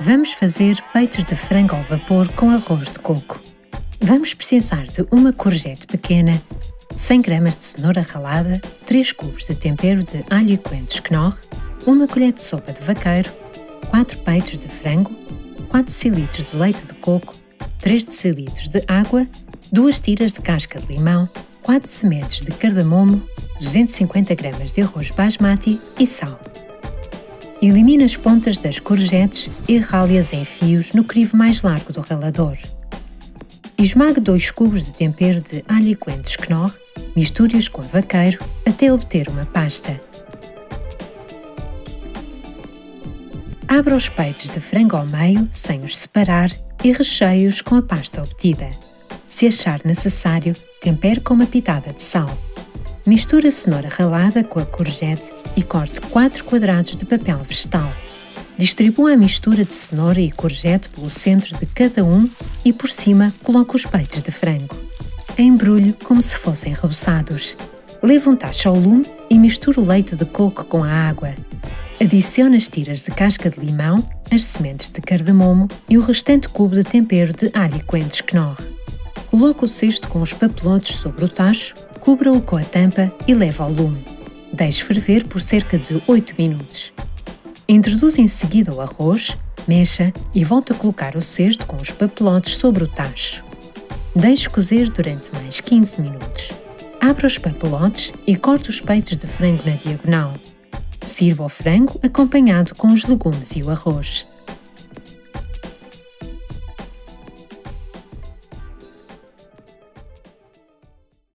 Vamos fazer peitos de frango ao vapor com arroz de coco. Vamos precisar de uma courgette pequena, 100 gramas de cenoura ralada, 3 cubos de tempero de alho e coentros Knorr, uma colher de sopa de vaqueiro, 4 peitos de frango, 4 cilindros de leite de coco, 3 decilitros de água, 2 tiras de casca de limão, 4 sementes de cardamomo, 250 gramas de arroz basmati e sal. Elimine as pontas das courgettes e rale-as em fios no crivo mais largo do ralador. Esmague 2 cubos de tempero de alho e coentros Knorr, misture-os com vaqueiro até obter uma pasta. Abra os peitos de frango ao meio, sem os separar, e recheie-os com a pasta obtida. Se achar necessário, tempere com uma pitada de sal. Misture a cenoura ralada com a courgette e corte 4 quadrados de papel vegetal. Distribua a mistura de cenoura e courgette pelo centro de cada um e por cima coloque os peitos de frango. Embrulhe como se fossem reboçados. Leve um tacho ao lume e misture o leite de coco com a água. Adicione as tiras de casca de limão, as sementes de cardamomo e o restante cubo de tempero de alho e coentros Knorr. Coloque o cesto com os papelotes sobre o tacho Cubra-o com a tampa e leve ao lume. Deixe ferver por cerca de 8 minutos. Introduz em seguida o arroz, mexa e volta a colocar o cesto com os papelotes sobre o tacho. Deixe cozer durante mais 15 minutos. Abra os papelotes e corte os peitos de frango na diagonal. Sirva o frango acompanhado com os legumes e o arroz.